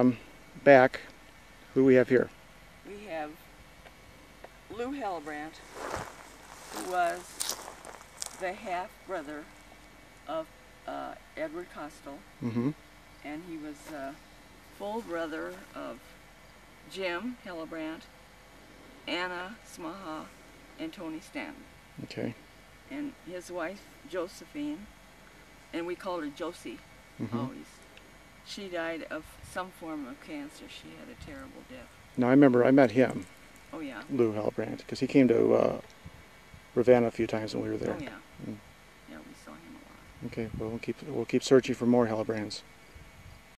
um, back, who do we have here? We have Lou Helebrant, who was the half brother of uh, Edward Kostal, Mm-hmm. and he was a full brother of Jim Helebrant, Anna Smaha, and Tony Stanton. Okay. And his wife, Josephine, and we called her Josie Mm-hmm. always. She died of some form of cancer. She had a terrible death. Now I remember I met him, Oh yeah. Lou Helebrant, because he came to uh, Ravenna a few times when we were there. Oh yeah. Mm. Yeah, we saw him a lot. Okay, well we'll keep we'll keep searching for more Helebrants.